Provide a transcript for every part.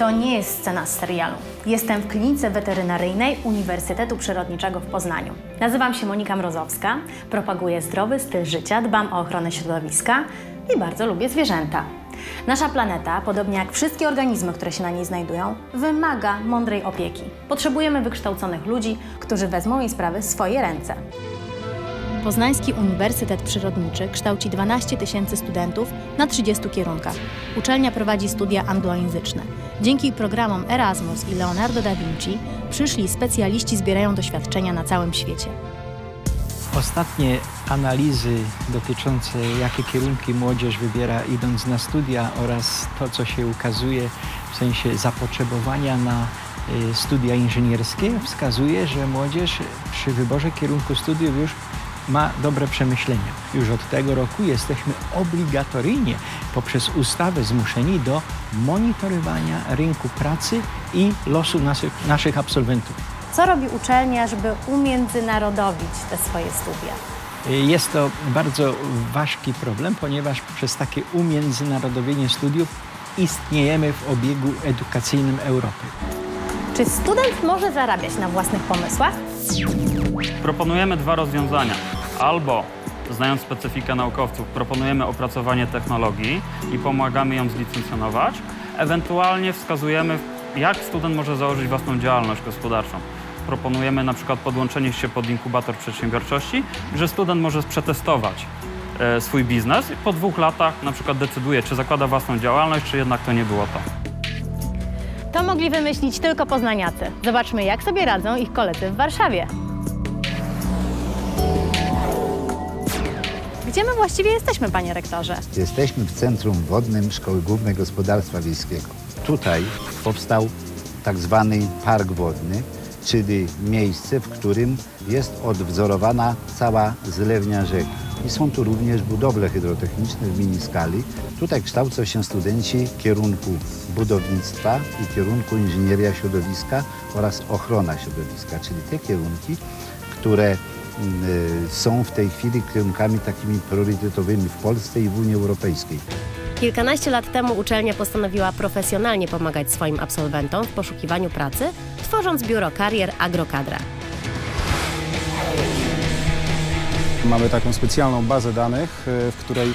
To nie jest scena z serialu. Jestem w klinice weterynaryjnej Uniwersytetu Przyrodniczego w Poznaniu. Nazywam się Monika Mrozowska, propaguję zdrowy styl życia, dbam o ochronę środowiska i bardzo lubię zwierzęta. Nasza planeta, podobnie jak wszystkie organizmy, które się na niej znajdują, wymaga mądrej opieki. Potrzebujemy wykształconych ludzi, którzy wezmą jej sprawy w swoje ręce. Poznański Uniwersytet Przyrodniczy kształci 12 tysięcy studentów na 30 kierunkach. Uczelnia prowadzi studia anglojęzyczne. Dzięki programom Erasmus i Leonardo da Vinci przyszli specjaliści zbierają doświadczenia na całym świecie. Ostatnie analizy dotyczące jakie kierunki młodzież wybiera idąc na studia oraz to, co się ukazuje w sensie zapotrzebowania na y, studia inżynierskie wskazuje, że młodzież przy wyborze kierunku studiów już ma dobre przemyślenia. Już od tego roku jesteśmy obligatoryjnie poprzez ustawę zmuszeni do monitorowania rynku pracy i losu naszych, naszych absolwentów. Co robi uczelnia, żeby umiędzynarodowić te swoje studia? Jest to bardzo ważki problem, ponieważ przez takie umiędzynarodowienie studiów istniejemy w obiegu edukacyjnym Europy. Czy student może zarabiać na własnych pomysłach? Proponujemy dwa rozwiązania. Albo, znając specyfikę naukowców, proponujemy opracowanie technologii i pomagamy ją zlicencjonować. Ewentualnie wskazujemy, jak student może założyć własną działalność gospodarczą. Proponujemy na przykład podłączenie się pod inkubator przedsiębiorczości, że student może przetestować e, swój biznes i po dwóch latach na przykład decyduje, czy zakłada własną działalność, czy jednak to nie było to. To mogli wymyślić tylko poznaniacy. Zobaczmy, jak sobie radzą ich koledzy w Warszawie. Gdzie my właściwie jesteśmy, panie rektorze? Jesteśmy w centrum wodnym Szkoły Głównej Gospodarstwa Wiejskiego. Tutaj powstał tak zwany park wodny, czyli miejsce, w którym jest odwzorowana cała zlewnia rzeki. I są tu również budowle hydrotechniczne w mini skali. Tutaj kształcą się studenci kierunku budownictwa i kierunku inżynieria środowiska oraz ochrona środowiska, czyli te kierunki, które są w tej chwili kierunkami takimi priorytetowymi w Polsce i w Unii Europejskiej. Kilkanaście lat temu uczelnia postanowiła profesjonalnie pomagać swoim absolwentom w poszukiwaniu pracy, tworząc biuro karier Agrokadra. Mamy taką specjalną bazę danych, y, w której y,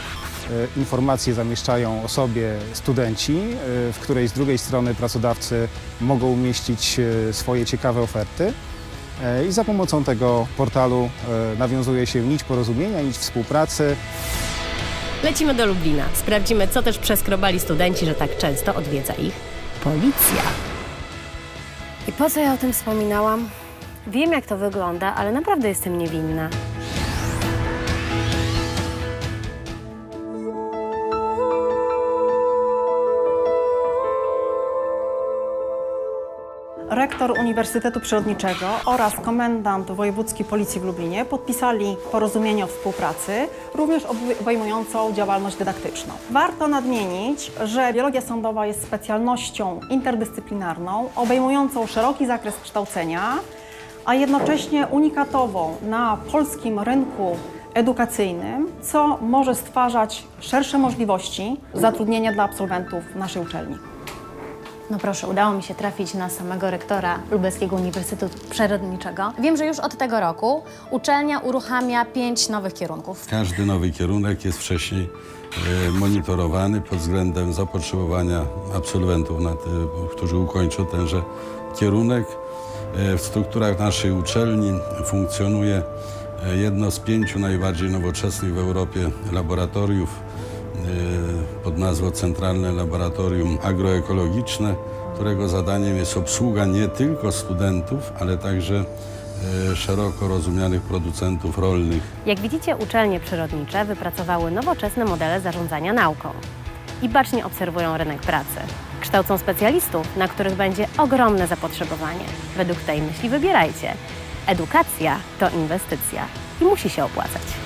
informacje zamieszczają o sobie studenci, y, w której z drugiej strony pracodawcy mogą umieścić swoje ciekawe oferty. I za pomocą tego portalu nawiązuje się nić porozumienia, nić współpracy. Lecimy do Lublina. Sprawdzimy, co też przeskrobali studenci, że tak często odwiedza ich policja. I po co ja o tym wspominałam? Wiem, jak to wygląda, ale naprawdę jestem niewinna. Rektor Uniwersytetu Przyrodniczego oraz komendant wojewódzki Policji w Lublinie podpisali porozumienie o współpracy, również obejmującą działalność dydaktyczną. Warto nadmienić, że biologia sądowa jest specjalnością interdyscyplinarną, obejmującą szeroki zakres kształcenia, a jednocześnie unikatową na polskim rynku edukacyjnym, co może stwarzać szersze możliwości zatrudnienia dla absolwentów naszej uczelni. No proszę, udało mi się trafić na samego rektora Lubelskiego Uniwersytetu Przyrodniczego. Wiem, że już od tego roku uczelnia uruchamia pięć nowych kierunków. Każdy nowy kierunek jest wcześniej e, monitorowany pod względem zapotrzebowania absolwentów, te, którzy ukończą tenże kierunek. E, w strukturach naszej uczelni funkcjonuje e, jedno z pięciu najbardziej nowoczesnych w Europie laboratoriów E, pod nazwą Centralne Laboratorium Agroekologiczne, którego zadaniem jest obsługa nie tylko studentów, ale także e, szeroko rozumianych producentów rolnych. Jak widzicie, uczelnie przyrodnicze wypracowały nowoczesne modele zarządzania nauką i bacznie obserwują rynek pracy. Kształcą specjalistów, na których będzie ogromne zapotrzebowanie. Według tej myśli wybierajcie. Edukacja to inwestycja i musi się opłacać.